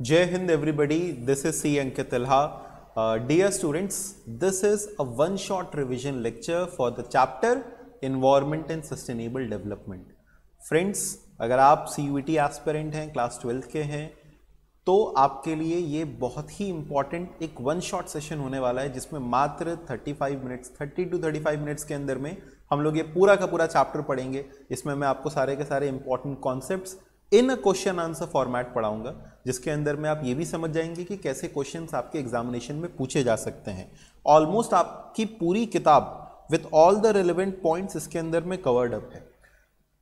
जय Hind everybody this is C Ankit Tilha dear students this is a one short revision lecture for the chapter environment and sustainable development friends अगर आप C U T aspirant हैं class twelfth के हैं तो आपके लिए ये बहुत ही इंपॉर्टेंट एक वन शॉर्ट सेशन होने वाला है, जिसमें मात्र 35 मिनट्स 30 टू 35 मिनट्स के अंदर में हम लोग ये पूरा का पूरा चैप्टर पढ़ेंगे। इसमें मैं आपको सारे के सारे important concepts in question answer format पढ़ाऊँगा, जिसके अंदर में आप ये भी समझ जाएँगे कि कैसे क्वेश्चन आपके एग्जामिनेशन में पूछे जा सकते हैं। ऑलमोस्ट आपकी पूरी किताब with all the relevant points इसके अंदर में कवर्ड अप है।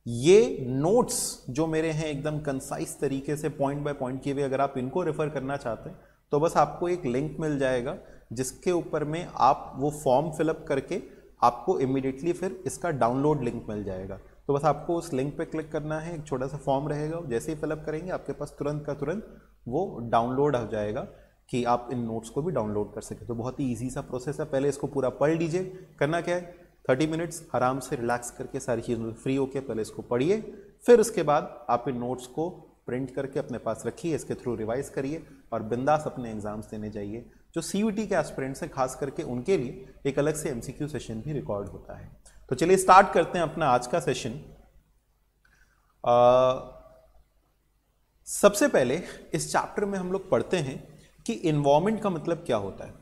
ये नोट्स जो मेरे हैं एकदम कंसाइज तरीके से पॉइंट बाय पॉइंट किए हुए, अगर आप इनको रेफर करना चाहते हैं तो बस आपको एक लिंक मिल जाएगा, जिसके ऊपर में आप वो फॉर्म फिलअप करके आपको इमिडिएटली फिर इसका डाउनलोड लिंक मिल जाएगा। तो बस आपको उस लिंक पे क्लिक करना है, एक छोटा सा फॉर्म रहेगा, जैसे ही फिलअप करेंगे, आपके पास तुरंत का तुरंत वो डाउनलोड हो जाएगा कि आप इन नोट्स को भी डाउनलोड कर सकें। तो बहुत ही ईजी सा प्रोसेस है। पहले इसको पूरा पढ़ लीजिए। करना क्या है? थर्टी मिनट्स आराम से रिलैक्स करके सारी चीज़ों फ्री होकर पहले इसको पढ़िए। फिर उसके बाद आप इन नोट्स को प्रिंट करके अपने पास रखिए, इसके थ्रू रिवाइज करिए और बिंदास अपने एग्ज़ाम्स देने जाइए। जो सीयूटी के एस्पिरेंट्स हैं, खास करके उनके लिए एक अलग से एमसीक्यू सेशन भी रिकॉर्ड होता है। तो चलिए स्टार्ट करते हैं अपना आज का सेशन आ, सबसे पहले इस चैप्टर में हम लोग पढ़ते हैं कि इन्वायरमेंट का मतलब क्या होता है?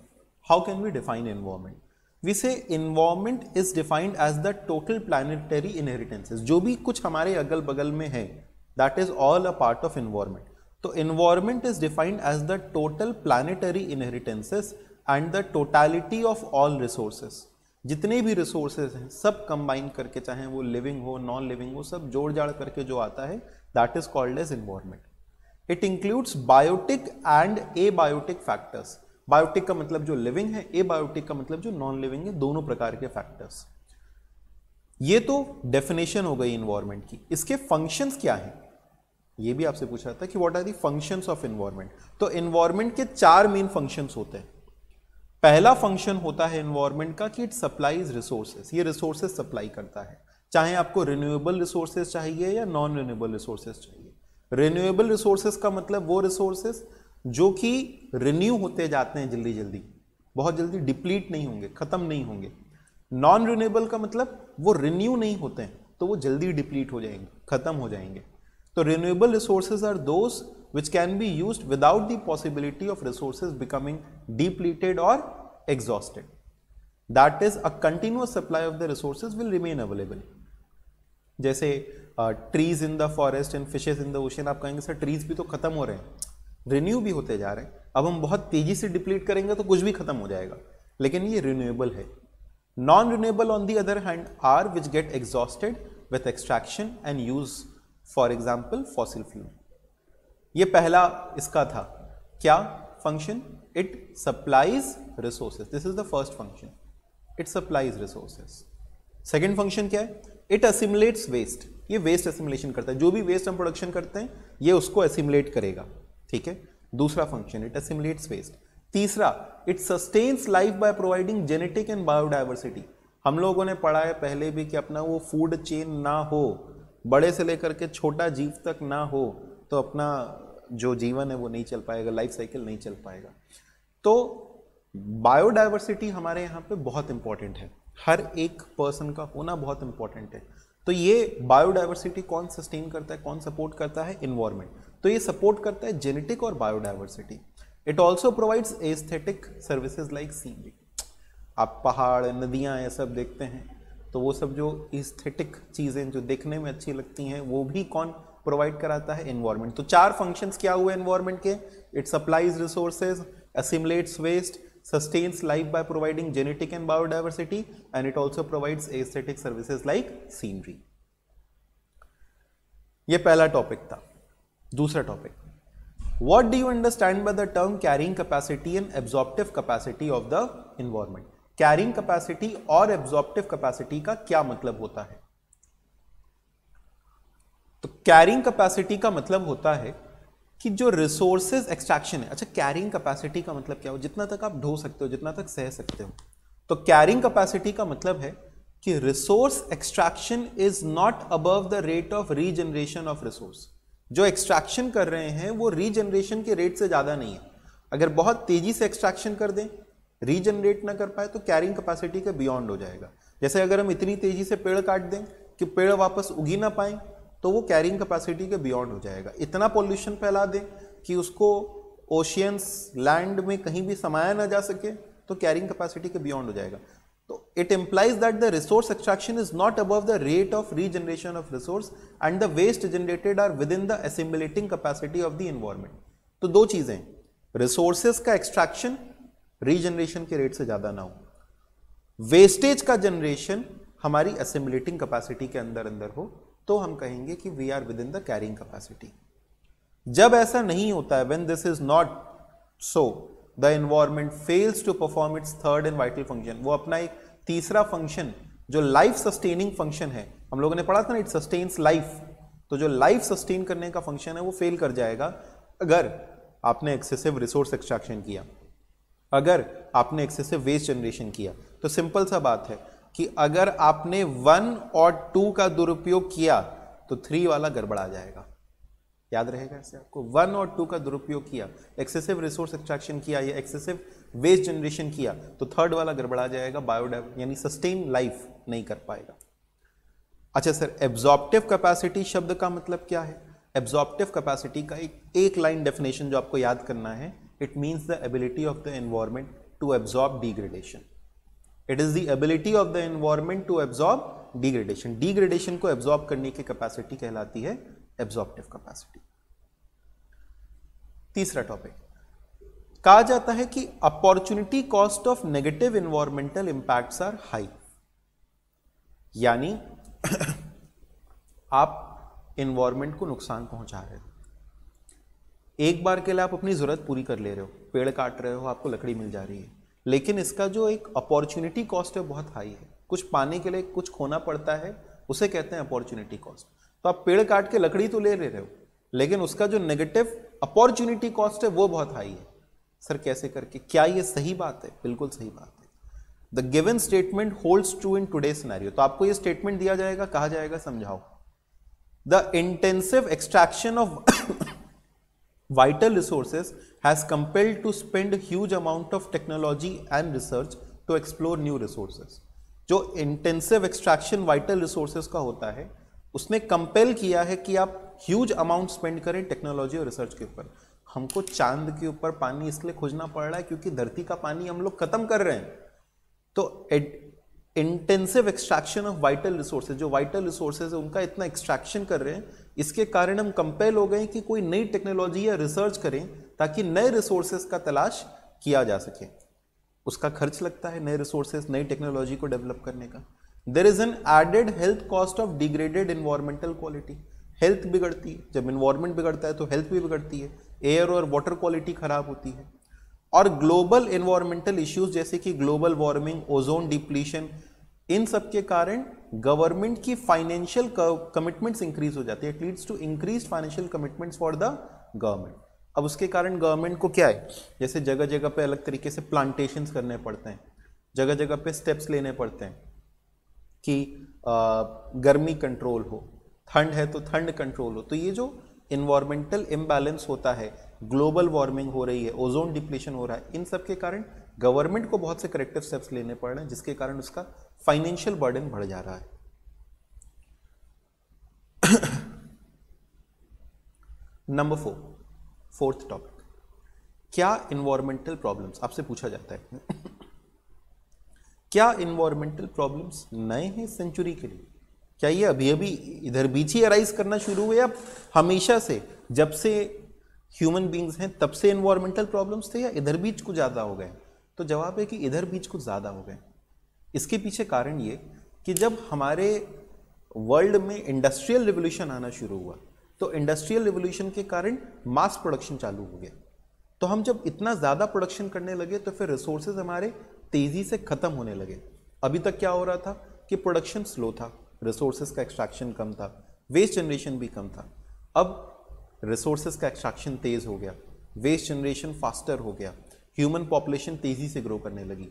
How can we define environment we say environment is defined as the total planetary inheritances जो भी कुछ हमारे अगल बगल में है that is all a part of environment तो environment is defined as the total planetary inheritances and the totality of all resources जितने भी रिसोर्सेज हैं, सब कंबाइन करके, चाहे वो लिविंग हो नॉन लिविंग हो, सब जोड़ जाड़ करके जो आता है that is called as environment it includes biotic and abiotic factors biotic का मतलब जो लिविंग है ए बायोटिक का मतलब जो नॉन लिविंग है, दोनों प्रकार के फैक्टर्स ये तो डेफिनेशन हो गई इन्वायरमेंट की. इसके फ़ंक्शंस क्या हैं? ये भी आपसे पूछा था कि what are the functions of environment तो इन्वायरमेंट के चार मेन फ़ंक्शंस होते हैं. पहला फ़ंक्शन होता है इन्वायरमेंट का कि इट सप्लाईज रिसोर्सेज ये रिसोर्सेज सप्लाई करता है। चाहे आपको रिन्यूएबल रिसोर्सेज चाहिए या नॉन रिन्यूएबल रिसोर्सेज चाहिए। रिन्यूएबल रिसोर्सेज का मतलब वो रिसोर्सेज जो कि रिन्यू होते जाते हैं जल्दी जल्दी, बहुत जल्दी डिप्लीट नहीं होंगे, खत्म नहीं होंगे। नॉन रिन्यूएबल का मतलब वो रिन्यू नहीं होते हैं तो वो जल्दी डिप्लीट हो जाएँगे, खत्म हो जाएँगे। तो renewable resources are those which can be used without the possibility of resources becoming depleted or exhausted. That is, a continuous supply of the resources will remain available. जैसे trees in the forest and fishes in the ocean आप कहेंगे sir trees भी तो खत्म हो रहे हैं। Renew भी होते जा रहे हैं। अब हम बहुत तेज़ी से डिप्लीट करेंगे तो कुछ भी खत्म हो जाएगा। लेकिन ये रिन्यूएबल है। Non renewable on the other hand are which get exhausted with extraction and use for example fossil fuel ये पहला इसका था। क्या? Function it supplies resources this is the first function it supplies resources second function क्या है? It assimilates waste ये waste assimilation करता है। जो भी वेस्ट हम प्रोडक्शन करते हैं, ये उसको असिमुलेट करेगा। ठीक है? दूसरा फ़ंक्शन इट असिमुलेट्स वेस्ट तीसरा it sustains life by providing genetic and biodiversity हम लोगों ने पढ़ा है पहले भी कि अपना वो फ़ूड चेन ना हो, बड़े से लेकर के छोटा जीव तक ना हो तो अपना जो जीवन है वो नहीं चल पाएगा लाइफ साइकिल नहीं चल पाएगा। तो बायोडाइवर्सिटी हमारे यहाँ पे बहुत इंपॉर्टेंट है। हर एक पर्सन का होना बहुत इंपॉर्टेंट है। तो ये बायोडाइवर्सिटी कौन सस्टेन करता है, कौन सपोर्ट करता है? इन्वायरमेंट तो ये सपोर्ट करता है जेनेटिक और biodiversity it also provides aesthetic services like scenery आप पहाड़, नदियाँ, ये सब देखते हैं तो वो सब जो एस्थेटिक चीज़ें जो देखने में अच्छी लगती हैं, वो भी कौन प्रोवाइड कराता है एनवायरमेंट तो चार फ़ंक्शंस क्या हुए एनवायरमेंट के? It supplies resources assimilates waste sustains life by providing genetic and biodiversity and it also provides aesthetic services like scenery ये पहला टॉपिक था। दूसरा topic what do you understand by the term carrying capacity and absorptive capacity of the environment carrying capacity और absorptive capacity का क्या मतलब होता है? तो कैरिंग कैपेसिटी का मतलब होता है कि जो रिसोर्सेज एक्सट्रैक्शन है अच्छा कैरिंग कैपेसिटी का मतलब क्या हो? जितना तक आप ढो सकते हो, जितना तक सह सकते हो। तो कैरिंग कैपेसिटी का मतलब है कि resource extraction is not above the rate of regeneration of resource जो एक्सट्रैक्शन कर रहे हैं, वो रीजनरेशन के रेट से ज़्यादा नहीं है। अगर बहुत तेज़ी से एक्सट्रैक्शन कर दें रीजनरेट ना कर पाए तो कैरिंग कैपेसिटी के बियॉन्ड हो जाएगा। जैसे अगर हम इतनी तेज़ी से पेड़ काट दें कि पेड़ वापस उगी ना पाए तो वो कैरिंग कैपेसिटी के बियॉन्ड हो जाएगा। इतना पॉल्यूशन फैला दें कि उसको ओशियंस लैंड में कहीं भी समाया ना जा सके तो कैरिंग कैपेसिटी के बियॉन्ड हो जाएगा। तो it implies that the resource extraction is not above the rate of regeneration of resource and the waste generated are within the assimilating capacity of the environment तो दो चीज़ें रिसोर्सेज का extraction regeneration के rate से ज़्यादा ना हो। Wastage का जनरेशन हमारी असिमुलेटिंग कैपेसिटी के अंदर अंदर हो। तो हम कहेंगे कि we are within the carrying capacity जब ऐसा नहीं होता है when this is not so the environment fails to perform its third and vital function वो अपना एक तीसरा फ़ंक्शन जो लाइफ सस्टेनिंग फ़ंक्शन है, हम लोगों ने पढ़ा था ना इट सस्टेन्स लाइफ तो जो लाइफ सस्टेन करने का फ़ंक्शन है, वो फेल कर जाएगा, अगर आपने एक्सेसिव रिसोर्स एक्सट्रैक्शन किया, अगर आपने एक्सेसिव वेस्ट जनरेशन किया. तो सिंपल सा बात है कि अगर आपने वन और टू का दुरुपयोग किया तो थ्री वाला गड़बड़ा जाएगा। याद रहेगा ऐसे आपको? वन और टू का दुरुपयोग किया एक्सेसिव रिसोर्स एक्सट्रैक्शन किया, या एक्सेसिव वेस्ट जनरेशन किया तो थर्ड वाला गड़बड़ा जाएगा बायोडाइव यानी सस्टेन लाइफ नहीं कर पाएगा। अच्छा सर एब्जॉर्प्टिव कैपेसिटी शब्द का मतलब क्या है? एब्जॉर्प्टिव कैपेसिटी का एक एक लाइन डेफिनेशन जो आपको याद करना है it means the ability of the environment to absorb degradation it is the ability of the environment to absorb degradation degradation को एब्जॉर्ब करने की कैपेसिटी कहलाती है एब्जॉर्प्टिव कैपेसिटी तीसरा टॉपिक कहा जाता है कि opportunity cost of negative environmental impacts are high यानी आप इन्वायरमेंट को नुकसान पहुँचा रहे हो। एक बार के लिए आप अपनी ज़रूरत पूरी कर ले रहे हो। पेड़ काट रहे हो, आपको लकड़ी मिल जा रही है। लेकिन इसका जो एक अपॉर्चुनिटी कॉस्ट है, बहुत हाई है। कुछ पाने के लिए कुछ खोना पड़ता है, उसे कहते हैं अपॉर्चुनिटी कॉस्ट तो आप पेड़ काट के लकड़ी तो ले रहे हो, लेकिन उसका जो नेगेटिव अपॉर्चुनिटी कॉस्ट है, वो बहुत हाई है। सर, कैसे करके? क्या ये सही बात है? बिल्कुल सही बात है। The given statement holds true in today scenario तो आपको ये स्टेटमेंट दिया जाएगा, कहा जाएगा, समझाओ। The intensive extraction of vital resources has compelled to spend huge amount of technology and research to explore new resources. जो इंटेंसिव एक्सट्रैक्शन वाइटल रिसोर्सेज का होता है, उसने कंपेल किया है कि आप ह्यूज अमाउंट स्पेंड करें टेक्नोलॉजी और रिसर्च के ऊपर। हमको चाँद के ऊपर पानी इसलिए खोजना पड़ रहा है क्योंकि धरती का पानी हम लोग खत्म कर रहे हैं। तो intensive extraction of vital resources जो वाइटल रिसोर्सेज है, उनका इतना एक्सट्रैक्शन कर रहे हैं, इसके कारण हम कंपेल हो गए कि कोई नई टेक्नोलॉजी या रिसर्च करें ताकि नए रिसोर्सेज का तलाश किया जा सके। उसका खर्च लगता है नए रिसोर्सेज नई टेक्नोलॉजी को डेवलप करने का। There is an added health cost of degraded environmental quality health बिगड़ती है। जब इन्वायरमेंट बिगड़ता है तो हेल्थ भी बिगड़ती है। एयर और वाटर क्वालिटी खराब होती है। और ग्लोबल इन्वायरमेंटल इश्यूज़ जैसे कि ग्लोबल वार्मिंग ओजोन डिप्लीशन इन सब के कारण गवर्नमेंट की फाइनेंशियल कमिटमेंट्स इंक्रीज हो जाती है। It leads to increase financial commitments for the government अब उसके कारण गवर्नमेंट को क्या है? जैसे जगह जगह पे अलग तरीके से प्लांटेशंस करने पड़ते हैं। जगह जगह पे स्टेप्स लेने पड़ते हैं कि आ, गर्मी कंट्रोल हो ठंड है तो ठंड कंट्रोल हो। तो ये जो इन्वायरमेंटल इम्बैलेंस होता है ग्लोबल वार्मिंग हो रही है ओजोन डिप्लीशन हो रहा है इन सब के कारण गवर्नमेंट को बहुत से करेक्टिव स्टेप्स लेने पड़ रहे हैं जिसके कारण उसका फाइनेंशियल बर्डन बढ़ जा रहा है। Number four fourth topic. क्या इन्वायरमेंटल प्रॉब्लम्स आपसे पूछा जाता है। क्या इन्वायरमेंटल प्रॉब्लम्स नए हैं सेंचुरी के लिए? क्या ये अभी अभी इधर बीच ही अराइज करना शुरू हुए? या हमेशा से, जब से ह्यूमन बींग्स हैं, तब से इन्वायरमेंटल प्रॉब्लम्स थे या इधर बीच कुछ ज़्यादा हो गए? तो जवाब है कि इधर बीच कुछ ज़्यादा हो गए। इसके पीछे कारण ये कि जब हमारे वर्ल्ड में इंडस्ट्रियल रिवोल्यूशन आना शुरू हुआ तो इंडस्ट्रियल रिवोल्यूशन के कारण मास प्रोडक्शन चालू हो गया। तो हम जब इतना ज़्यादा प्रोडक्शन करने लगे तो फिर रिसोर्सेज हमारे तेज़ी से ख़त्म होने लगे। अभी तक क्या हो रहा था कि प्रोडक्शन स्लो था रिसोर्सेज का एक्सट्रैक्शन कम था वेस्ट जनरेशन भी कम था। अब रिसोर्सेज का एक्सट्रैक्शन तेज़ हो गया वेस्ट जनरेशन फास्टर हो गया ह्यूमन पॉपुलेशन तेज़ी से ग्रो करने लगी।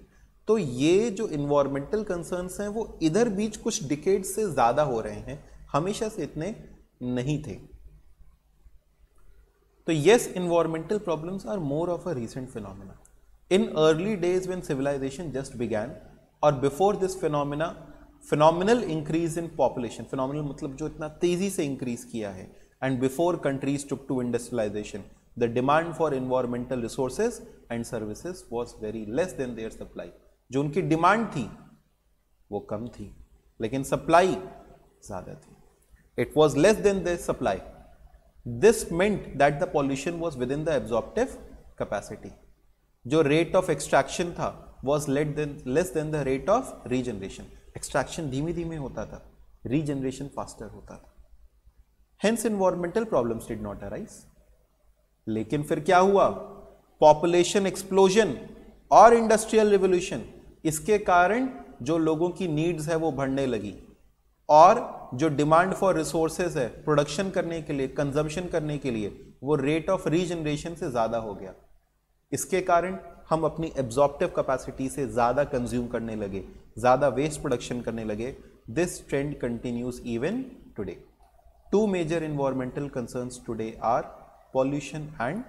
तो ये जो इन्वायरमेंटल कंसर्न्स हैं, वो इधर बीच कुछ डिकेड से ज़्यादा हो रहे हैं, हमेशा से इतने नहीं थे। तो yes environmental problem are more of a recent phenomena in early days when civilisation just began और before this phenomena phenomenal increase in population phenomenal मतलब जो इतना तेज़ी से इंक्रीज किया है and before countries took to industrialisation the demand for environmental resources and services was very less than their supply जो उनकी डिमांड थी, वो कम थी, लेकिन सप्लाई ज़्यादा थी. It was less than their supply this meant that the pollution was within the absorptive capacity जो rate of extraction था was let less than the rate of regeneration extraction धीमे धीमे होता था. रीजनरेशन फास्टर होता था. Hence environmental problems did not arise लेकिन फिर क्या हुआ? पॉपुलेशन एक्सप्लोजन और इंडस्ट्रियल रिवोल्यूशन इसके कारण जो लोगों की नीड्स है वो बढ़ने लगी. और जो डिमांड फॉर रिसोर्सेज है प्रोडक्शन करने के लिए कंजम्पशन करने के लिए, वो रेट ऑफ़ रीजनरेशन से ज़्यादा हो गया। इसके कारण हम अपनी एब्जॉर्प्टिव कैपेसिटी से ज़्यादा कंज्यूम करने लगे, ज़्यादा वेस्ट प्रोडक्शन करने लगे। This trend continues even today two major environmental concerns today are pollution and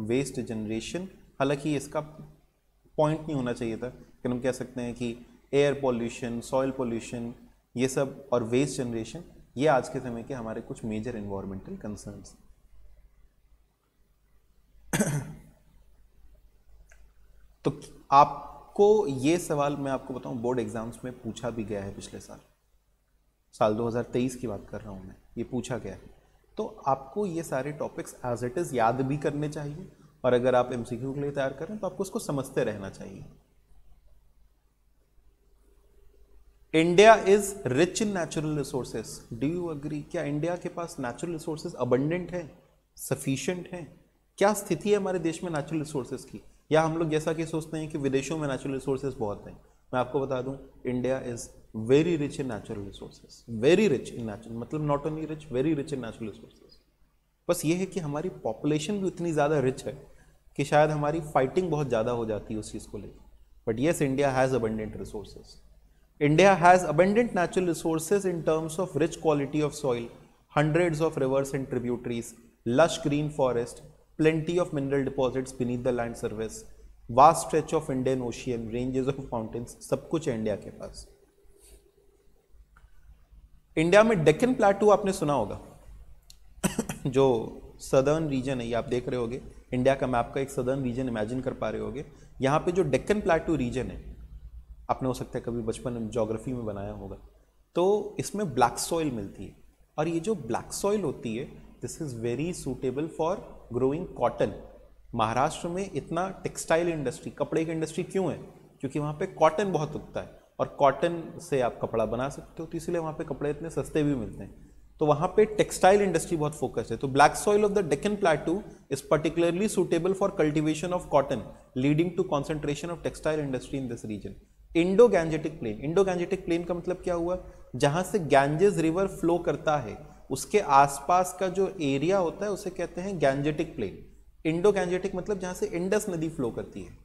waste generation हालाँकि इसका पॉइंट नहीं होना चाहिए था, कि हम कह सकते हैं कि एयर पॉल्यूशन सॉइल पॉल्यूशन ये सब और वेस्ट जनरेशन ये आज के समय के हमारे कुछ मेजर इन्वायरमेंटल कंसर्न्स तो आपको ये सवाल मैं आपको बताऊँ बोर्ड एग्ज़ाम्स में पूछा भी गया है पिछले साल। साल 2023 की बात कर रहा हूँ मैं, ये पूछा गया है। तो आपको ये सारे टॉपिक्स एज इट इज़ याद भी करने चाहिए, और अगर आप एमसीक्यू के लिए तैयार करें तो आपको उसको समझते रहना चाहिए। India is rich in natural resources do you agree क्या इंडिया के पास नेचुरल रिसोर्सेज अबंडेंट है? सफिशियंट है? क्या स्थिति है हमारे देश में नेचुरल रिसोर्सेज की? या हम लोग जैसा कि सोचते हैं कि विदेशों में नेचुरल रिसोर्सेज बहुत हैं। मैं आपको बता दूँ India is very rich in natural resources very rich in natural मतलब not only rich very rich in natural resources बस ये है कि हमारी पॉपुलेशन भी उतनी ज़्यादा रिच है कि शायद हमारी फाइटिंग बहुत ज़्यादा हो जाती है उस चीज़ को लेकर but yes India has abundant resources India has abundant natural resources in terms of rich quality of soil, hundreds of rivers and tributaries, lush green forest, plenty of mineral deposits beneath the land surface, vast stretch of Indian Ocean, ranges of mountains, सब कुछ है India के पास India में Deccan plateau आपने सुना होगा जो southern reason है ये आप देख रहे होगे इंडिया का मैप का एक सदर्न रीजन इमेजिन कर पा रहे होगे यहाँ पे जो डेक्कन प्लाटू रीजन है आपने हो सकता है कभी बचपन में जोग्राफी में बनाया होगा। तो इसमें ब्लैक सॉइल मिलती है। और ये जो ब्लैक सॉइल होती है this is very suitable for growing cotton Maharashtra में इतना टेक्सटाइल इंडस्ट्री कपड़े की इंडस्ट्री क्यों है? क्योंकि वहाँ पे कॉटन बहुत उगता है। और कॉटन से आप कपड़ा बना सकते हो तो इसलिए वहाँ पे कपड़े इतने सस्ते भी मिलते हैं। तो वहाँ पे टेक्सटाइल इंडस्ट्री बहुत फोकस है। तो black soil of the Deccan plateau is particularly suitable for cultivation of cotton leading to concentration of textile industry in this region Indo Gangetic plain. Indo Gangetic plain का मतलब क्या हुआ? जहाँ से Ganges river flow करता है, उसके आसपास का जो एरिया होता है, उसे कहते हैं गैंजेटिक प्लेन इंडो गैंजेटिक मतलब जहाँ से इंडस नदी फ्लो करती है।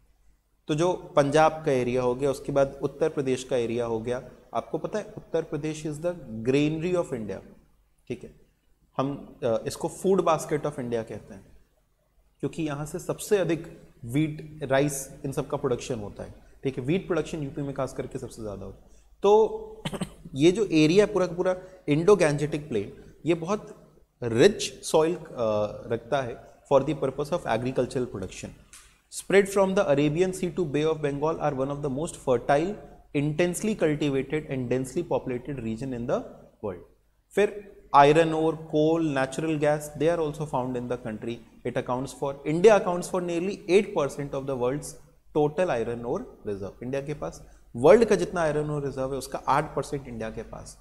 तो जो पंजाब का एरिया हो गया, उसके बाद उत्तर प्रदेश का एरिया हो गया। आपको पता है, Uttar Pradesh is the granary of India ठीक है? हम इसको फ़ूड बास्केट ऑफ़ इंडिया कहते हैं। क्योंकि यहाँ से सबसे अधिक वीट राइस इन सब का प्रोडक्शन होता है। ठीक है वीट प्रोडक्शन यूपी में खास करके सबसे ज़्यादा होता है। तो ये जो एरिया पूरा का पूरा इंडो गैंजेटिक प्लेन ये बहुत रिच सॉइल रखता है for the purpose of agricultural production spread from the Arabian sea to bay of Bengal are one of the most fertile intensely cultivated and densely populated region in the world फिर iron ore, coal, natural gas, they are also found in the country. It accounts for, india accounts for nearly 8% of the world's total iron ore reserve India के पास world का जितना iron ore reserve है, उसका आठ percent India के पास।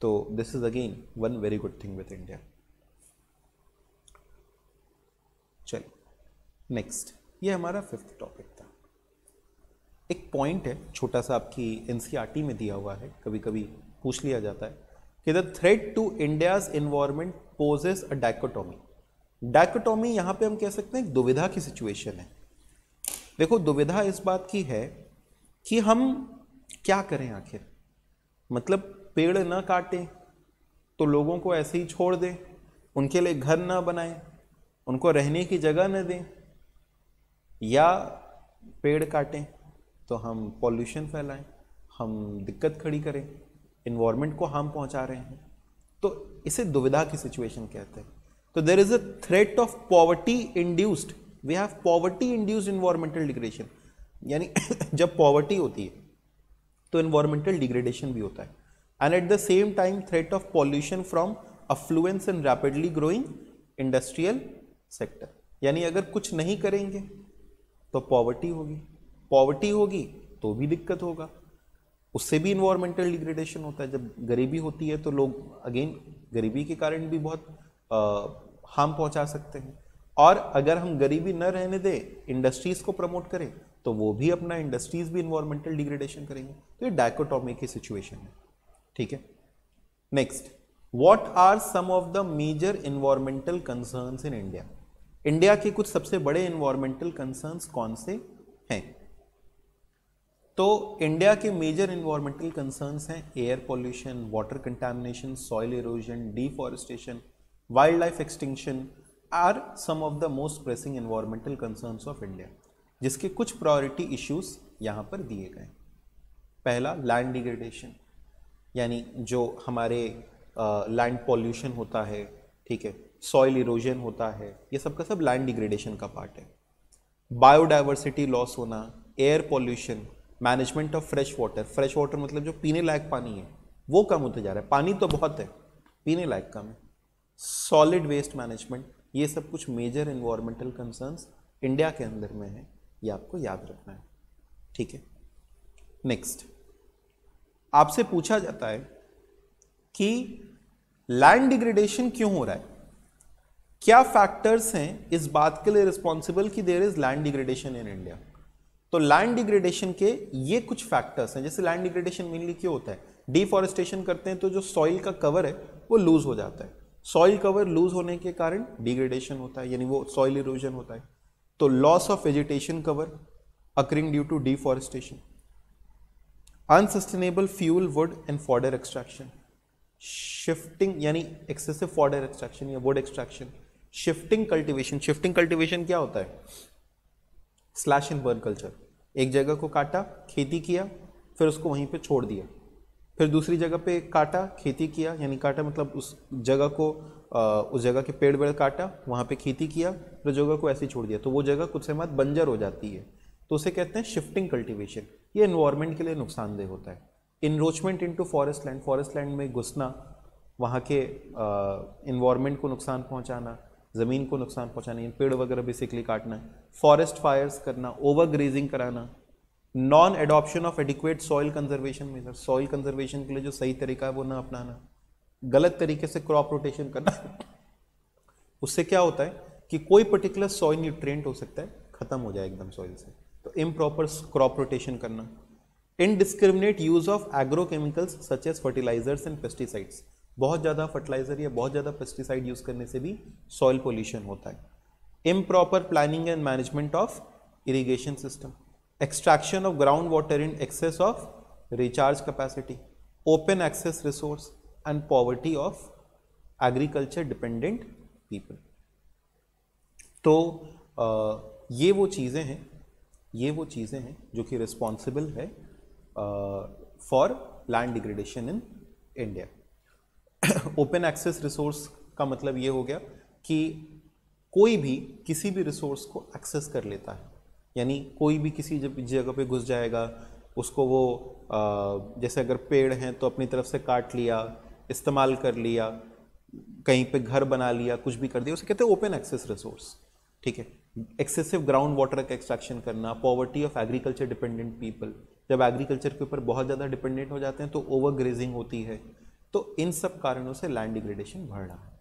तो this is again one very good thing with India चलो नेक्स्ट ये हमारा फिफ्थ टॉपिक था। एक पॉइंट है, छोटा सा आपकी एनसीईआरटी में दिया हुआ है कभी कभी पूछ लिया जाता है, कि the threat to India's environment poses a dichotomy dichotomy यहाँ पे हम कह सकते हैं दुविधा की सिचुएशन है। देखो, दुविधा इस बात की है कि हम क्या करें आखिर? मतलब पेड़ ना काटें तो लोगों को ऐसे ही छोड़ दें, उनके लिए घर ना बनाएँ, उनको रहने की जगह न दें, या पेड़ काटें तो हम पॉल्यूशन फैलाएँ, हम दिक्कत खड़ी करें इन्वायरमेंट को हार्म पहुँचा रहे हैं। तो इसे दुविधा की सिचुएशन कहते हैं। तो there is a threat of poverty induced we have poverty induced environmental degradation यानी जब पॉवर्टी होती है तो इन्वायरमेंटल डिग्रेडेशन भी होता है। And at the same time threat of pollution from affluence and rapidly growing industrial sector यानी अगर कुछ नहीं करेंगे तो पॉवर्टी होगी। पॉवर्टी होगी तो भी दिक्कत होगा। उससे भी इन्वायरमेंटल डिग्रेडेशन होता है। जब गरीबी होती है तो लोग अगेन गरीबी के कारण भी बहुत हार्म पहुँचा सकते हैं। और अगर हम गरीबी न रहने दें इंडस्ट्रीज़ को प्रमोट करें तो वो भी अपना इंडस्ट्रीज़ भी इन्वायरमेंटल डिग्रेडेशन करेंगे। तो ये डायकोटॉमी की सिचुएशन है। ठीक है? Next what are some of the major environmental concerns in India India के कुछ सबसे बड़े इन्वायरमेंटल कंसर्न्स कौन से हैं? तो इंडिया के मेजर इन्वायरमेंटल कंसर्न्स हैं air pollution water contamination soil erosion deforestation wildlife extinction are some of the most pressing environmental concerns of India जिसके कुछ प्रायोरिटी इश्यूज़ यहाँ पर दिए गए पहला लैंड डिग्रेडेशन यानी जो हमारे लैंड पॉल्यूशन होता है, ठीक है सॉइल इरोजन होता है, ये सब का सब लैंड डिग्रेडेशन का पार्ट है। बायोडाइवर्सिटी लॉस होना air pollution management of fresh water fresh water मतलब जो पीने लायक पानी है, वो कम होते जा रहा है। पानी तो बहुत है, पीने लायक कम है। सॉलिड वेस्ट मैनेजमेंट ये सब कुछ मेजर इन्वायरमेंटल कंसर्न्स इंडिया के अंदर में है, ये आपको याद रखना है। ठीक है? नेक्स्ट आपसे पूछा जाता है कि लैंड डिग्रेडेशन क्यों हो रहा है? क्या फैक्टर्स हैं इस बात के लिए रिस्पॉन्सिबल कि there is land degradation in India तो लैंड डिग्रेडेशन के ये कुछ फैक्टर्स हैं, जैसे लैंड डिग्रेडेशन मेनली क्यों होता है? डिफॉरेस्टेशन करते हैं तो जो सॉइल का कवर है, वो लूज हो जाता है। सॉइल कवर लूज होने के कारण डिग्रेडेशन होता है, यानी वो सॉइल इरोजन होता है। तो loss of vegetation cover occurring due to deforestation unsustainable fuel wood and fodder extraction shifting यानी एक्सेसिव फॉर्डर एक्सट्रैक्शन या wood extraction shifting cultivation shifting cultivation क्या होता है? स्लैश एंड बर्न कल्चर एक जगह को काटा, खेती किया, फिर उसको वहीं पे छोड़ दिया। फिर दूसरी जगह पे काटा खेती किया यानी काटा मतलब उस जगह को आ, उस जगह के पेड़ वेड़ काटा वहाँ पे खेती किया फिर जगह को ऐसे छोड़ दिया। तो वो जगह कुछ समय बाद बंजर हो जाती है। तो उसे कहते हैं शिफ्टिंग कल्टीवेशन ये इन्वायरमेंट के लिए नुकसानदेह होता है। Encroachment into forest land forest land में घुसना वहाँ के इन्वायरमेंट को नुकसान पहुँचाना ज़मीन को नुकसान पहुँचाना पेड़ वगैरह बेसिकली काटना फॉरेस्ट फायर्स करना ओवर ग्रेजिंग कराना non adoption of adequate soil conservation measure soil conservation के लिए जो सही तरीका है वो ना अपनाना। गलत तरीके से क्रॉप रोटेशन करना। उससे क्या होता है कि कोई पर्टिकुलर सॉइल न्यूट्रिएंट हो सकता है, खत्म हो जाए एकदम सॉइल से। तो इम प्रॉपर क्रॉप रोटेशन करना। Indiscriminate use of agrochemicals such as fertilisers and pesticides बहुत ज़्यादा फर्टिलाइज़र या बहुत ज़्यादा पेस्टिसाइड यूज़ करने से भी सॉइल पोल्यूशन होता है। Improper planning and management of irrigation system extraction of ground water in excess of recharge capacity open access resource and poverty of agriculture dependent people तो आ, ये वो चीज़ें हैं ये वो चीज़ें हैं जो कि रिस्पॉन्सिबल है for land degradation in India open access resource का मतलब ये हो गया कि कोई भी किसी भी रिसोर्स को एक्सेस कर लेता है। यानी कोई भी किसी जगह पे घुस जाएगा उसको वो आ, जैसे अगर पेड़ हैं तो अपनी तरफ़ से काट लिया इस्तेमाल कर लिया कहीं पे घर बना लिया कुछ भी कर दिया उसे कहते हैं ओपन एक्सेस रिसोर्स ठीक है? एक्सेसिव ग्राउंड वाटर का एक्सट्रैक्शन करना poverty of agriculture dependent people जब एग्रीकल्चर के ऊपर बहुत ज़्यादा डिपेंडेंट हो जाते हैं तो ओवर ग्रेजिंग होती है तो इन सब कारणों से लैंड डिग्रेडेशन बढ़ रहा है।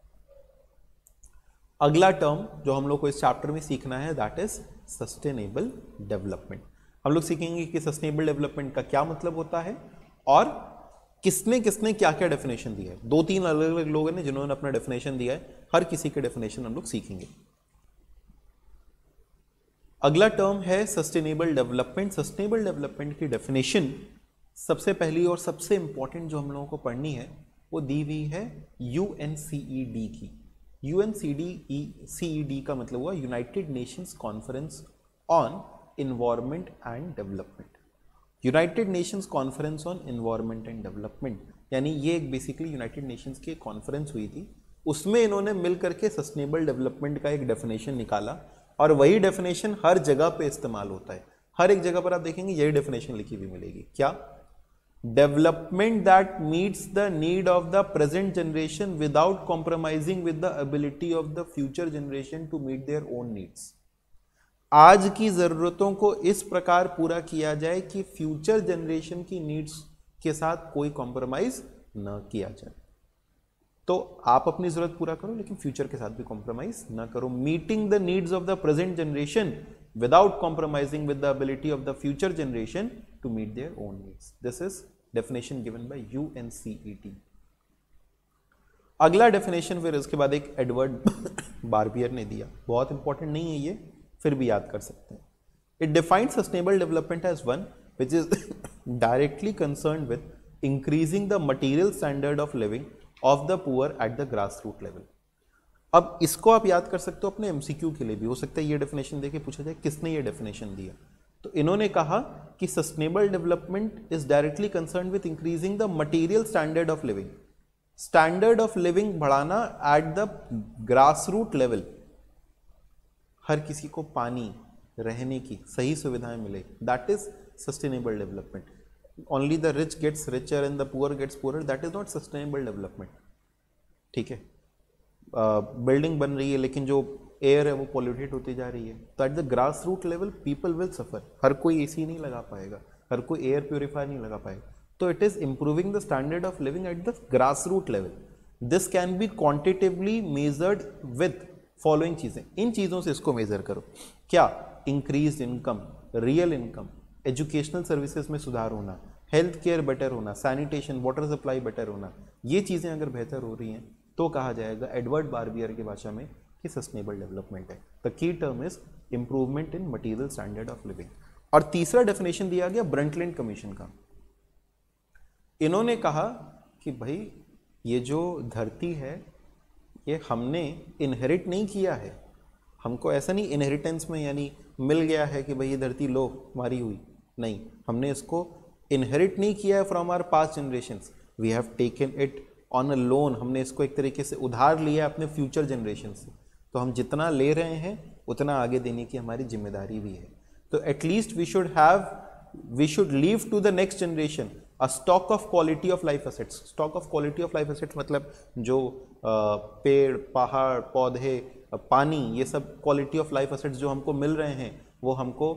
अगला टर्म जो हम लोग को इस चैप्टर में सीखना है दैट इज़ सस्टेनेबल डेवलपमेंट हम लोग सीखेंगे कि सस्टेनेबल डेवलपमेंट का क्या मतलब होता है और किसने किसने क्या क्या डेफिनेशन दिया है। दो तीन अलग अलग लोगों ने जिन्होंने अपना डेफिनेशन दिया है। हर किसी के डेफिनेशन हम लोग सीखेंगे। अगला टर्म है सस्टेनेबल डेवलपमेंट सस्टेनेबल डेवलपमेंट की डेफिनेशन सबसे पहली और सबसे इंपॉर्टेंट जो हम लोगों को पढ़नी है, वो दी हुई है यूएनसीईडी की। U N C D E C E D का मतलब हुआ United Nations Conference on Environment and Development United Nations Conference on Environment and Development यानी ये एक बेसिकली यूनाइटेड नेशंस की कॉन्फ्रेंस हुई थी। उसमें इन्होंने मिल करके सस्टेनेबल डेवलपमेंट का एक डेफिनेशन निकाला और वही डेफिनेशन हर जगह पे इस्तेमाल होता है। हर एक जगह पर आप देखेंगे यही डेफिनेशन लिखी हुई मिलेगी। क्या? Development that meets the need of the present generation without compromising with the ability of the future generation to meet their own needs आज की जरूरतों को इस प्रकार पूरा किया जाए कि फ्यूचर जनरेशन की नीड्स के साथ कोई कॉम्प्रोमाइज न किया जाए। तो आप अपनी ज़रूरत पूरा करो, लेकिन फ्यूचर के साथ भी कॉम्प्रोमाइज ना करो। Meeting the needs of the present generation without compromising with the ability of the future generation to meet their own needs this is definition given by UNCED अगला डेफिनेशन फिर इसके बाद एक एडवर्ड बारबियर ने दिया। बहुत इंपॉर्टेंट नहीं है ये, फिर भी याद कर सकते हैं। It defined sustainable development as one which is directly concern with increasing the material standard of living of the poor at the grass root level अब इसको आप याद कर सकते हो अपने एमसीक्यू के लिए भी। हो सकता है ये डेफिनेशन देके पूछा जाए, किसने ये डेफिनेशन दिया? तो इन्होंने कहा कि sustainable development is directly concern with increasing the material standard of living standard of living बढ़ाना at the grass root level हर किसी को पानी, रहने की सही सुविधाएँ मिले. That is sustainable development only the rich gets richer and the poor gets poor that is not sustainable development ठीक है? बिल्डिंग बन रही है, लेकिन जो एयर है, वो पॉल्यूटेड होती जा रही है। तो at the grass root level people will suffer हर कोई एसी नहीं लगा पाएगा। हर कोई एयर प्योरीफायर नहीं लगा पाएगा। तो it is improving the standard of living at the grass root level this can be quantitatively measured with following चीज़ें। इन चीज़ों से इसको मेजर करो। क्या? Increase income real income educational services में सुधार होना हेल्थ केयर बेटर होना सैनिटेशन वाटर सप्लाई बेटर होना, ये चीज़ें अगर बेहतर हो रही हैं तो कहा जाएगा एडवर्ड बारबियर की भाषा में कि सस्टेनेबल डेवलपमेंट है। The key term is improvement in material standard of living और तीसरा डेफिनेशन दिया गया ब्रंटलैंड कमीशन का। इन्होंने कहा कि भाई, ये जो धरती है, ये हमने इनहेरिट नहीं किया है। हमको ऐसा नहीं इनहेरिटेंस में यानी मिल गया है कि भाई ये धरती लो हमारी हुई। नहीं, हमने इसको इनहेरिट नहीं किया है from our past generation we have taken it on a loan हमने इसको एक तरीके से उधार लिया अपने फ्यूचर जनरेशन से। तो हम जितना ले रहे हैं उतना आगे देने की हमारी ज़िम्मेदारी भी है। तो at least we should have we should leave to the next generation a stock of quality of life assets stock of quality of life assets मतलब जो पेड़ पहाड़ पौधे पानी ये सब क्वालिटी ऑफ़ लाइफ असेट्स जो हमको मिल रहे हैं वो हमको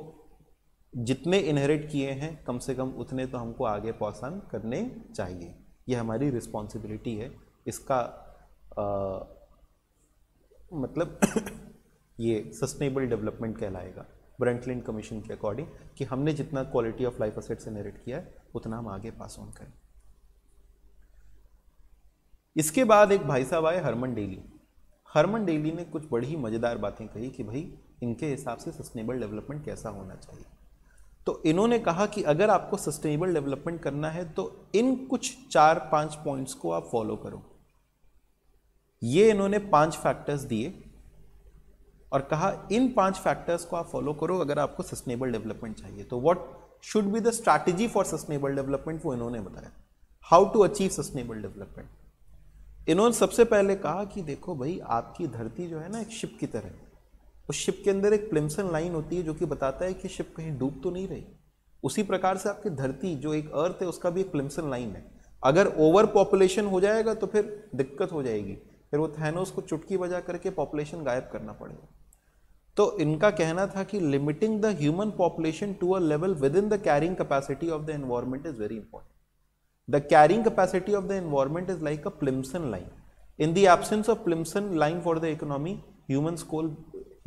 जितने इनहेरिट किए हैं कम से कम उतने तो हमको आगे पहुँचान करने चाहिए। ये हमारी रिस्पॉन्सिबिलिटी है। इसका आ, मतलब ये सस्टेनेबल डेवलपमेंट कहलाएगा। ब्रेंटलिन कमीशन के अकॉर्डिंग कि हमने जितना quality of life assets inherit किया है, उतना हम आगे पास ऑन करें। इसके बाद एक भाई साहब आए, हरमन डेली। हरमन डेली ने कुछ बड़ी मज़ेदार बातें कही कि भाई, इनके हिसाब से सस्टेनेबल डेवलपमेंट कैसा होना चाहिए। तो इन्होंने कहा कि अगर आपको सस्टेनेबल डेवलपमेंट करना है तो इन कुछ चार पाँच पॉइंट्स को आप फॉलो करो। ये इन्होंने पाँच फैक्टर्स दिए और कहा, इन पाँच फैक्टर्स को आप फॉलो करो अगर आपको सस्टेनेबल डेवलपमेंट चाहिए। तो what should be the strategy for sustainable development वो इन्होंने बताया। How to achieve sustainable development इन्होंने सबसे पहले कहा कि देखो भाई, आपकी धरती जो है ना एक शिप की तरह उस शिप के अंदर एक प्लिम्सन लाइन होती है जो कि बताता है कि शिप कहीं डूब तो नहीं रही। उसी प्रकार से आपकी धरती जो एक अर्थ है, उसका भी एक प्लिम्सन लाइन है। अगर ओवर पॉपुलेशन हो जाएगा तो फिर दिक्कत हो जाएगी। फिर वो थैनोस को चुटकी बजा करके पॉपुलेशन गायब करना पड़ेगा। तो इनका कहना था कि limiting the human population to a level within the carrying capacity of the environment is very important the carrying capacity of the environment is like a plimsoll line in the absence of plimsoll line for the economy human scale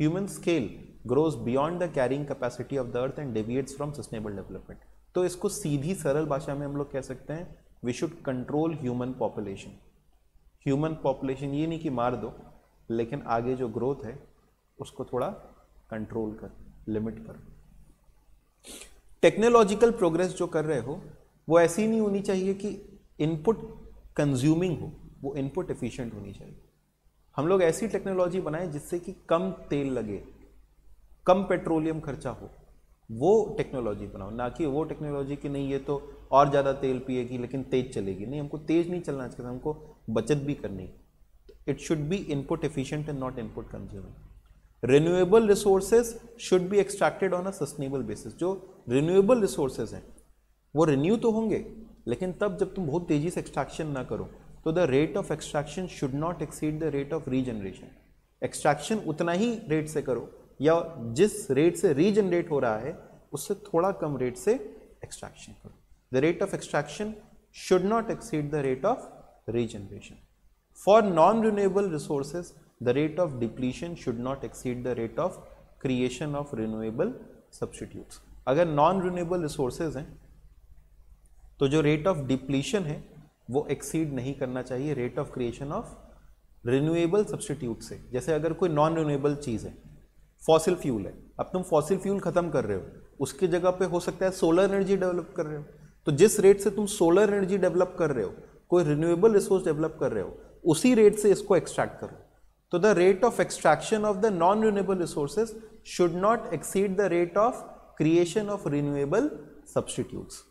human scale grows beyond the carrying capacity of the earth and deviates from sustainable development. तो इसको सीधी सरल भाषा में हम लोग कह सकते हैं we should control human population human population ये नहीं कि मार दो, लेकिन आगे जो ग्रोथ है, उसको थोड़ा कंट्रोल कर लिमिट कर। टेक्नोलॉजिकल प्रोग्रेस जो कर रहे हो, वो ऐसी नहीं होनी चाहिए कि इनपुट कंज्यूमिंग हो, वो इनपुट एफिशिएंट होनी चाहिए। हम लोग ऐसी टेक्नोलॉजी बनाए जिससे कि कम तेल लगे, कम पेट्रोलियम खर्चा हो, वो टेक्नोलॉजी बनाओ। ना कि वो टेक्नोलॉजी की नहीं, ये तो और ज़्यादा तेल पिएगी, लेकिन तेज चलेगी। नहीं, हमको तेज नहीं चलना चाहिए, हमको बचत भी करनी। It should be input efficient and not input consuming renewable resources should be extracted on a sustainable basis जो रिन्यूएबल रिसोर्सेज हैं, वो रिन्यू तो होंगे, लेकिन तब जब तुम बहुत तेज़ी से एक्सट्रैक्शन ना करो तो the rate of extraction should not exceed the rate of regeneration extraction उतना ही रेट से करो, या जिस रेट से रीजनरेट हो रहा है, उससे थोड़ा कम रेट से एक्सट्रैक्शन करो। Rate of extraction should not exceed the rate of regeneration for non renewable resources the rate of depletion should not exceed the rate of creation of renewable substitutes अगर non renewable resources हैं तो जो rate of depletion है, वो exceed नहीं करना चाहिए rate of creation of renewable substitute से। जैसे अगर कोई नॉन रिन्यूएबल चीज़ है फॉसिल फ्यूल है, अब तुम फॉसिल फ्यूल खत्म कर रहे हो, उसकी जगह पे हो सकता है सोलर एनर्जी डेवलप कर रहे हो। तो जिस रेट से तुम सोलर एनर्जी डेवलप कर रहे हो, कोई रिन्यूएबल रिसोर्स डेवलप कर रहे हो, उसी रेट से इसको एक्सट्रैक्ट करो। तो the rate of extraction of the non renewable resources should not exceed the rate of creation of renewable substitutes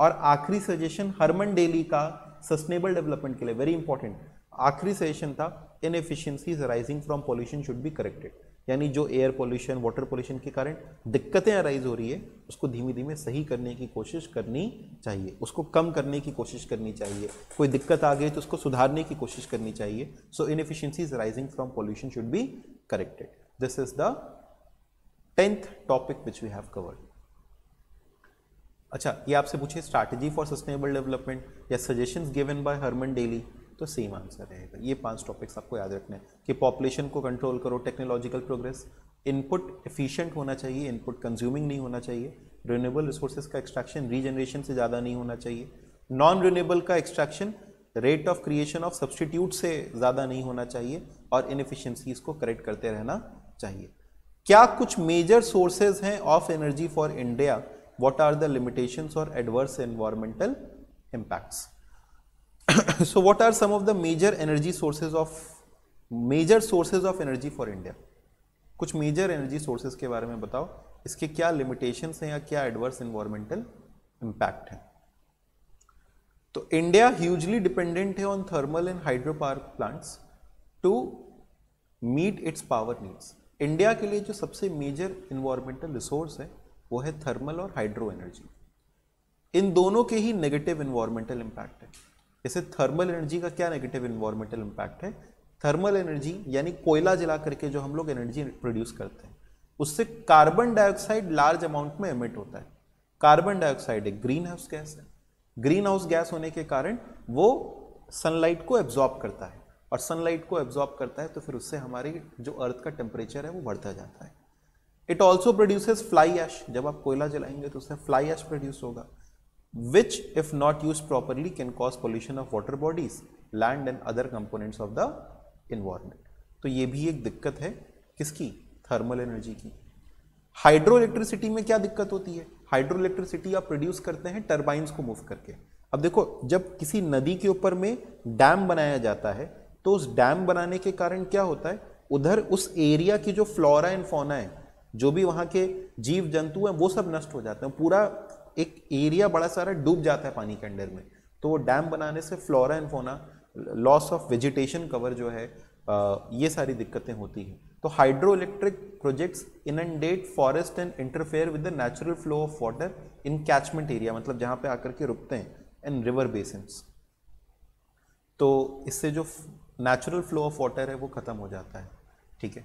और आखिरी सजेशन हरमन डेली का सस्टेनेबल डेवलपमेंट के लिए वेरी इंपॉर्टेंट आखिरी सजेशन था inefficiencies rising from pollution should be corrected यानी जो air pollution water pollution के कारण दिक्कतें अराइज हो रही है, उसको धीमे धीमे सही करने की कोशिश करनी चाहिए। उसको कम करने की कोशिश करनी चाहिए। कोई दिक्कत आ गई तो उसको सुधारने की कोशिश करनी चाहिए। So inefficiencies rising from pollution should be corrected this is the tenth topic which we have covered अच्छा ये आपसे पूछे स्ट्रैटेजी फॉर सस्टेनेबल डेवलपमेंट या suggestions given by Herman Daly तो सेम आंसर रहेगा। ये पाँच टॉपिक्स आपको याद रखने हैं कि पॉपुलेशन को कंट्रोल करो टेक्नोलॉजिकल प्रोग्रेस इनपुट एफिशिएंट होना चाहिए इनपुट कंज्यूमिंग नहीं होना चाहिए। रिन्यूएबल रिसोर्सेज का एक्सट्रैक्शन रीजनरेशन से ज़्यादा नहीं होना चाहिए। नॉन रिन्यूएबल का extraction rate of creation of substitute से ज़्यादा नहीं होना चाहिए और इनएफिशिएंसीज को करेक्ट करते रहना चाहिए। क्या कुछ मेजर सोर्सेज हैं of energy for India what are the limitations और adverse environmental impacts? so, what are some of the major energy sources of, major sources of energy for india? कुछ major energy sources के बारे में बताओ। इसके क्या limitations हैं या क्या एडवर्स इन्वायरमेंटल इम्पैक्ट है? तो इंडिया ह्यूजली डिपेंडेंट है on thermal and hydro power plants to meet its power needs India के लिए जो सबसे मेजर इन्वायरमेंटल रिसोर्स है, वो है थर्मल और हाइड्रो एनर्जी इन दोनों के ही नेगेटिव इन्वायरमेंटल इम्पैक्ट है। जैसे थर्मल एनर्जी का क्या नेगेटिव इन्वायरमेंटल इम्पैक्ट है? थर्मल एनर्जी यानी कोयला जला करके जो हम लोग एनर्जी प्रोड्यूस करते हैं, उससे कार्बन डाइऑक्साइड लार्ज अमाउंट में एमिट होता है। कार्बन डाइऑक्साइड एक ग्रीन हाउस गैस है। ग्रीन हाउस गैस होने के कारण वो सनलाइट को एब्जॉर्ब करता है। और सनलाइट को एब्जॉर्ब करता है तो फिर उससे हमारी जो अर्थ का टेम्परेचर है वो बढ़ता जाता है। It also produces fly ash जब आप कोयला जलाएँगे तो उससे फ्लाई एश प्रोड्यूस होगा। Which if not use properly can cause pollution of water bodies land and other components of the environment तो ये भी एक दिक्कत है किसकी? थर्मल एनर्जी की। हाइड्रो इलेक्ट्रिसिटी में क्या दिक्कत होती है? हाइड्रो इलेक्ट्रिसिटी आप प्रोड्यूस करते हैं टर्बाइंस को मूव करके। अब देखो, जब किसी नदी के ऊपर में डैम बनाया जाता है तो उस डैम बनाने के कारण क्या होता है? उधर उस एरिया की जो फ्लोरा एंड फोना है, जो भी वहाँ के जीव जंतु हैं, वो सब नष्ट हो जाते हैं। पूरा एक एरिया बड़ा सारा डूब जाता है पानी के अंडर में। तो वो डैम बनाने से flora and fauna loss of vegetation cover जो है ये सारी दिक्कतें होती हैं। तो hydro electric projects inundate forest and interfere with the natural flow of water in catchment area मतलब जहाँ पे आकर के रुकते हैं इन रिवर बेसिन्स तो इससे जो नेचुरल फ्लो ऑफ़ वाटर है, वो ख़त्म हो जाता है। ठीक है?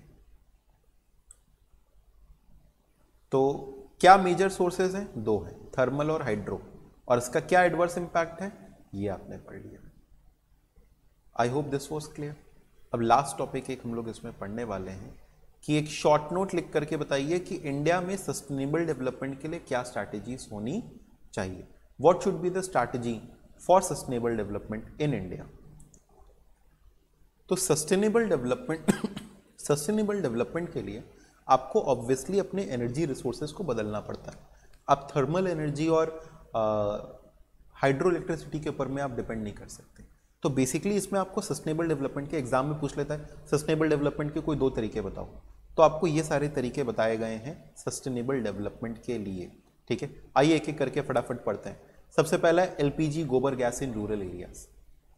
तो क्या मेजर सोर्सेज हैं? दो हैं थर्मल और हाइड्रो और इसका क्या एडवर्स इंपैक्ट है? ये आपने पढ़ लिया। I hope this was clear अब लास्ट टॉपिक एक हम लोग इसमें पढ़ने वाले हैं कि एक शॉर्ट नोट लिख करके बताइए कि इंडिया में सस्टेनेबल डेवलपमेंट के लिए क्या स्ट्रैटेजीज होनी चाहिए। What should be the strategy for sustainable development in India तो सस्टेनेबल डेवलपमेंट सस्टेनेबल डेवलपमेंट के लिए आपको ऑब्वियसली अपने एनर्जी रिसोर्सेज को बदलना पड़ता है। आप थर्मल एनर्जी और हाइड्रो इलेक्ट्रिसिटी के ऊपर में आप डिपेंड नहीं कर सकते। तो बेसिकली इसमें आपको सस्टेनेबल डेवलपमेंट के एग्ज़ाम में पूछ लेता है। सस्टेनेबल डेवलपमेंट के कोई दो तरीके बताओ। तो आपको ये सारे तरीके बताए गए हैं सस्टेनेबल डेवलपमेंट के लिए। ठीक है? आइए एक एक करके फटाफट पढ़ते हैं। सबसे पहला है एलपीजी गोबर गैस इन रूरल एरियाज़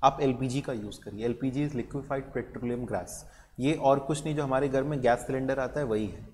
आप एलपीजी का यूज़ करिए। LPG is liquefied petroleum gas ये और कुछ नहीं, जो हमारे घर में गैस सिलेंडर आता है, वही है।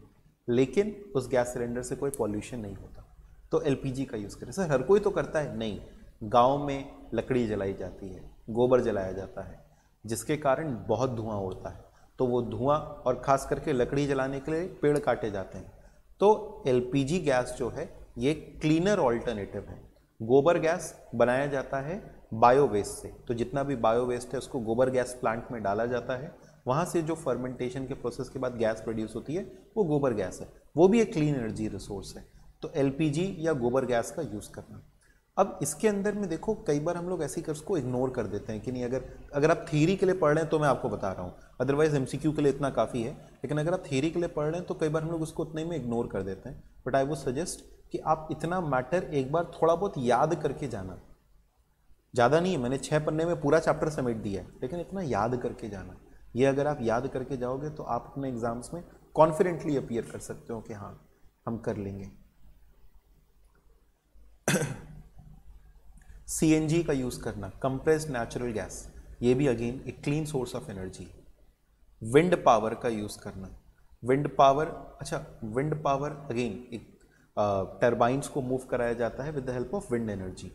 लेकिन उस गैस सिलेंडर से कोई पॉल्यूशन नहीं होता। तो एलपीजी का यूज़ करें। सर, हर कोई तो करता है? नहीं। गाँव में लकड़ी जलाई जाती है, गोबर जलाया जाता है, जिसके कारण बहुत धुआँ उड़ता है। तो वो धुआँ और ख़ास करके लकड़ी जलाने के लिए पेड़ काटे जाते हैं। तो एलपीजी गैस जो है, ये क्लीनर ऑल्टरनेटिव है। गोबर गैस बनाया जाता है बायो वेस्ट से। तो जितना भी बायो वेस्ट है, उसको गोबर गैस प्लांट में डाला जाता है। वहाँ से जो फर्मेंटेशन के प्रोसेस के बाद गैस प्रोड्यूस होती है, वो गोबर गैस है। वो भी एक क्लीन एनर्जी रिसोर्स है। तो एलपीजी या गोबर गैस का यूज़ करना। अब इसके अंदर में देखो, कई बार हम लोग ऐसी कर्स को इग्नोर कर देते हैं कि नहीं, अगर अगर आप थीरी के लिए पढ़ रहे हैं तो मैं आपको बता रहा हूँ। अदरवाइज़ एमसीक्यू के लिए इतना काफ़ी है। लेकिन अगर आप थीरी के लिए पढ़ रहे हैं तो कई बार हम लोग उसको उतने में इग्नोर कर देते हैं। बट आई वुड सजेस्ट कि आप इतना मैटर एक बार थोड़ा बहुत याद करके जाना। ज़्यादा नहीं है, मैंने छः पन्ने में पूरा चैप्टर समेट दिया है, लेकिन इतना याद करके जाना। ये अगर आप याद करके जाओगे तो आप अपने एग्ज़ाम्स में कॉन्फिडेंटली अपियर कर सकते हो कि हाँ हम कर लेंगे। सीएनजी का यूज़ करना कंप्रेस्ड नेचुरल गैस ये भी अगेन एक clean source of energy wind power का यूज़ करना। विंड पावर अच्छा विंड पावर अगेन एक टर्बाइंस को मूव कराया जाता है with the help of wind energy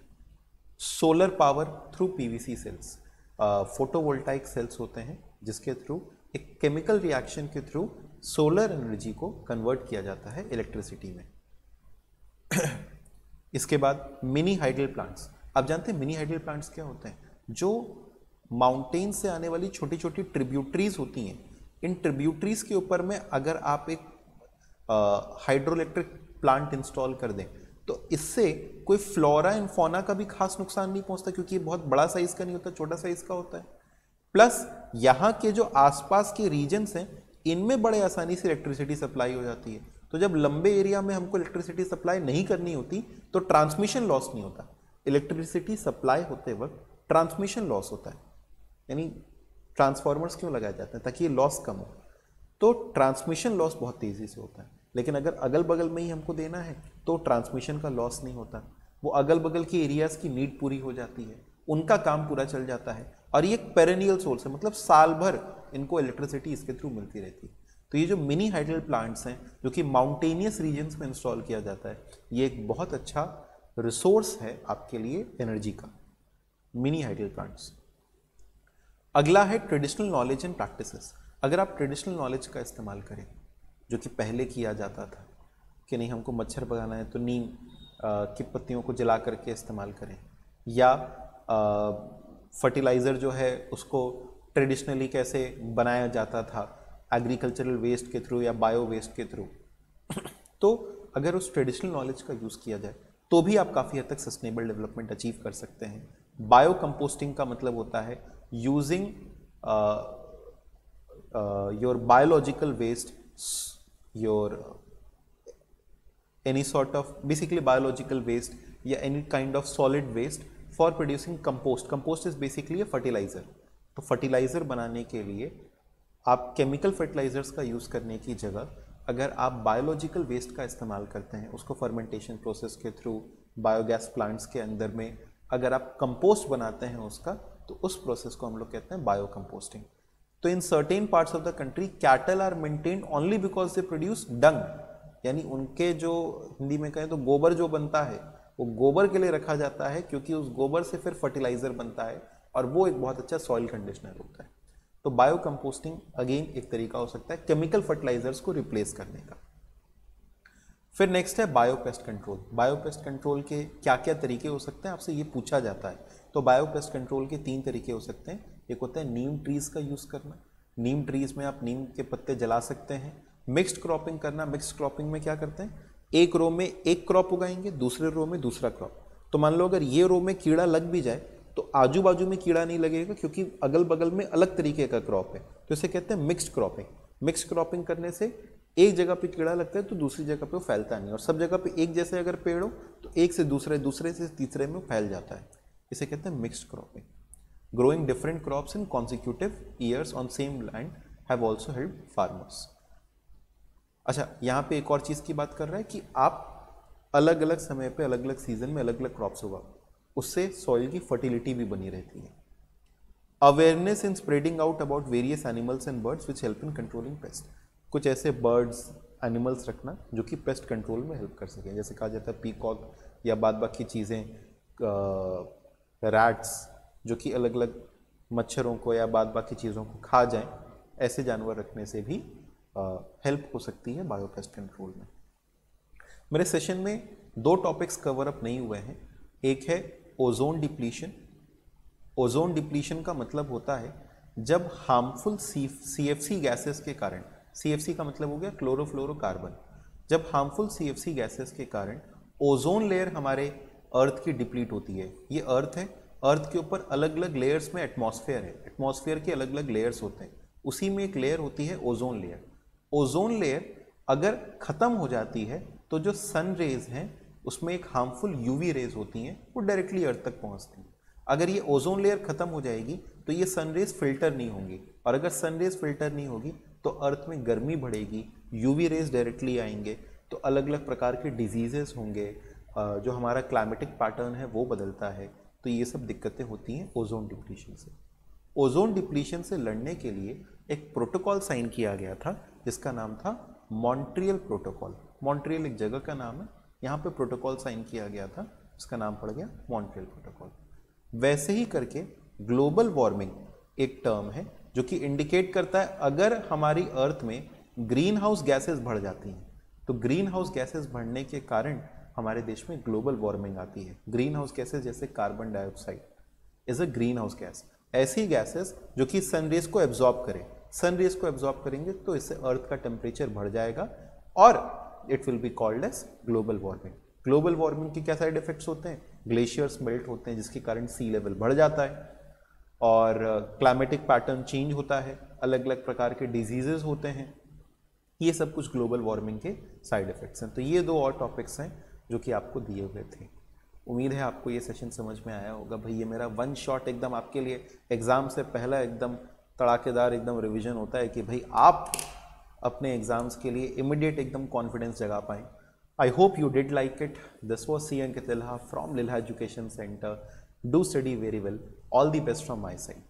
solar power through PVC cells photovoltaic cells होते हैं। जिसके थ्रू, एक केमिकल रिएक्शन के थ्रू सोलर एनर्जी को कन्वर्ट किया जाता है इलेक्ट्रिसिटी में। इसके बाद मिनी हाइडल प्लांट्स आप जानते हैं मिनी हाइडल प्लांट्स क्या होते हैं? जो माउंटेन से आने वाली छोटी छोटी ट्रिब्यूटरीज होती हैं। इन ट्रिब्यूटरीज के ऊपर में अगर आप एक हाइड्रोइलेक्ट्रिक प्लांट इंस्टॉल कर दें तो इससे कोई फ्लोरा एंड फोना का भी खास नुकसान नहीं पहुँचता, क्योंकि ये बहुत बड़ा साइज़ का नहीं होता, छोटा साइज़ का होता है। प्लस यहाँ के जो आसपास के रीजन्स हैं, इनमें बड़े आसानी से इलेक्ट्रिसिटी सप्लाई हो जाती है। तो जब लंबे एरिया में हमको इलेक्ट्रिसिटी सप्लाई नहीं करनी होती तो ट्रांसमिशन लॉस नहीं होता। इलेक्ट्रिसिटी सप्लाई होते वक्त ट्रांसमिशन लॉस होता है। यानी ट्रांसफॉर्मर्स क्यों लगाए जाते हैं? ताकि ये लॉस कम हो। तो ट्रांसमिशन लॉस बहुत तेज़ी से होता है। लेकिन अगर अगल बगल में ही हमको देना है तो ट्रांसमिशन का लॉस नहीं होता। वो अगल बगल के एरियाज़ की नीड पूरी हो जाती है। उनका काम पूरा चल जाता है। और ये पेरेनियल सोर्स है मतलब साल भर इनको इलेक्ट्रिसिटी इसके थ्रू मिलती रहती है। तो ये जो मिनी हाइडल प्लांट्स हैं, जो कि माउंटेनियस रीजन्स में इंस्टॉल किया जाता है, ये एक बहुत अच्छा रिसोर्स है आपके लिए एनर्जी का मिनी हाइडल प्लांट्स अगला है ट्रेडिशनल नॉलेज एंड प्रैक्टिसेस अगर आप ट्रेडिशनल नॉलेज का इस्तेमाल करें, जो कि पहले किया जाता था, कि नहीं हमको मच्छर भगाना है तो नीम की पत्तियों को जला करके इस्तेमाल करें, या फर्टिलाइज़र जो है उसको ट्रेडिशनली कैसे बनाया जाता था, एग्रीकल्चरल वेस्ट के थ्रू या बायो वेस्ट के थ्रू। तो अगर उस ट्रेडिशनल नॉलेज का यूज़ किया जाए तो भी आप काफ़ी हद तक सस्टेनेबल डेवलपमेंट अचीव कर सकते हैं। बायो कंपोस्टिंग का मतलब होता है using your biological waste your any sort of basically biological waste या any kind of solid waste for producing compost compost is basically fertiliser तो फर्टिलाइज़र बनाने के लिए आप केमिकल फर्टिलाइजर्स का यूज़ करने की जगह अगर आप बायोलॉजिकल वेस्ट का इस्तेमाल करते हैं, उसको फर्मेंटेशन प्रोसेस के थ्रू बायोगैस प्लांट्स के अंदर में अगर आप कंपोस्ट बनाते हैं उसका तो उस प्रोसेस को हम लोग कहते हैं बायो कंपोस्टिंग तो in certain parts of the country cattle are maintain only because they produce dung यानी उनके जो, हिंदी में कहें तो गोबर जो बनता है वो गोबर के लिए रखा जाता है क्योंकि उस गोबर से फिर फर्टिलाइज़र बनता है और वो एक बहुत अच्छा सॉइल कंडीशनर होता है। तो बायो कंपोस्टिंग अगेन एक तरीका हो सकता है केमिकल फर्टिलाइजर्स को रिप्लेस करने का। फिर नेक्स्ट है बायोपेस्ट कंट्रोल बायोपेस्ट कंट्रोल के क्या क्या तरीके हो सकते हैं? आपसे ये पूछा जाता है। तो बायोपेस्ट कंट्रोल के तीन तरीके हो सकते हैं। एक होता है नीम ट्रीज का यूज़ करना। नीम ट्रीज में आप नीम के पत्ते जला सकते हैं। मिक्स्ड क्रॉपिंग करना। मिक्स्ड क्रॉपिंग में क्या करते हैं? एक रो में एक क्रॉप उगाएँगे, दूसरे रो में दूसरा क्रॉप। तो मान लो अगर ये रो में कीड़ा लग भी जाए तो आजू बाजू में कीड़ा नहीं लगेगा, क्योंकि अगल बगल में अलग तरीके का क्रॉप है। तो इसे कहते हैं मिक्स्ड क्रॉपिंग। मिक्स क्रॉपिंग करने से एक जगह पे कीड़ा लगता है तो दूसरी जगह पे वो फैलता नहीं और सब जगह पे एक जैसे अगर पेड़ हो तो एक से दूसरे दूसरे से तीसरे में फैल जाता है। इसे कहते हैं mixed cropping. Growing different crops in consecutive years on same land have also help farmers अच्छा यहाँ पे एक और चीज़ की बात कर रहा है कि आप अलग अलग समय पे अलग अलग सीज़न में अलग अलग क्रॉप्स उगाओ उससे सॉइल की फर्टिलिटी भी बनी रहती है। Awareness in spreading out about various animals and birds which help in controlling pest कुछ ऐसे बर्ड्स एनिमल्स रखना जो कि पेस्ट कंट्रोल में हेल्प कर सकें। जैसे कहा जाता है पीकॉक या बाद बाकी चीज़ें रैट्स जो कि अलग अलग मच्छरों को या बाद बाकी चीज़ों को खा जाएँ, ऐसे जानवर रखने से भी हेल्प हो सकती है बायोपेस्ट कंट्रोल में। मेरे सेशन में दो टॉपिक्स कवर अप नहीं हुए हैं। एक है ओजोन डिप्लीशन ओजोन डिप्लीशन का मतलब होता है जब harmful C F C gases के कारण सी एफ़ सी का मतलब हो गया क्लोरोफ्लोरोकार्बन जब harmful C F C gases के कारण ओजोन लेयर हमारे अर्थ की डिप्लीट होती है। ये अर्थ है। अर्थ के ऊपर अलग अलग लेयर्स में एटमॉस्फेयर है। एटमॉस्फेयर के अलग अलग लेयर्स होते हैं। उसी में एक लेयर होती है ओजोन लेयर ओजोन लेयर अगर ख़त्म हो जाती है तो जो सन रेज हैं, उसमें एक हार्मफुल यूवी रेज होती हैं, वो डायरेक्टली अर्थ तक पहुँचती हैं। अगर ये ओजोन लेयर ख़त्म हो जाएगी तो ये सन रेज फ़िल्टर नहीं होंगी। और अगर सन रेज फ़िल्टर नहीं होगी तो अर्थ में गर्मी बढ़ेगी, यूवी रेज डायरेक्टली आएँगे तो अलग अलग प्रकार के डिजीजेस होंगे जो हमारा क्लाइमेटिक पैटर्न है, वो बदलता है। तो ये सब दिक्कतें होती हैं ओजोन डिप्लीशन से। ओजोन डिप्लीशन से लड़ने के लिए एक प्रोटोकॉल साइन किया गया था जिसका नाम था? मॉन्ट्रियल प्रोटोकॉल मॉन्ट्रियल एक जगह का नाम है। यहाँ पे प्रोटोकॉल साइन किया गया था। उसका नाम पड़ गया मॉन्ट्रियल प्रोटोकॉल वैसे ही करके ग्लोबल वार्मिंग एक टर्म है, जो कि इंडिकेट करता है अगर हमारी अर्थ में ग्रीन हाउस गैसेज बढ़ जाती हैं तो ग्रीन हाउस गैसेज बढ़ने के कारण हमारे देश में ग्लोबल वार्मिंग आती है। ग्रीन हाउस गैसेज जैसे carbon dioxide is a greenhouse gas ऐसी गैसेस जो कि सनरेज को एब्जॉर्ब करे। सनरेज को एब्जॉर्ब करेंगे तो इससे अर्थ का टेम्परेचर बढ़ जाएगा और it will be called as global warming global warming के क्या साइड इफेक्ट्स होते हैं? ग्लेशियर्स मेल्ट होते हैं, जिसके कारण सी लेवल बढ़ जाता है और क्लाइमेटिक पैटर्न चेंज होता है अलग अलग प्रकार के डिजीजेज होते हैं। ये सब कुछ ग्लोबल वार्मिंग के साइड इफेक्ट्स हैं। तो ये दो और टॉपिक्स हैं जो कि आपको दिए हुए थे। उम्मीद है आपको ये सेशन समझ में आया होगा। भाई ये मेरा वन शॉट एकदम आपके लिए एग्ज़ाम से पहला एकदम तड़ाकेदार एकदम रिविजन होता है कि भाई आप अपने एग्ज़ाम्स के लिए इमिडिएट एकदम कॉन्फिडेंस जगा पाएँ। I hope you did like it this was C N K Tilha from लिल्हा education centre do study very well all the best from my side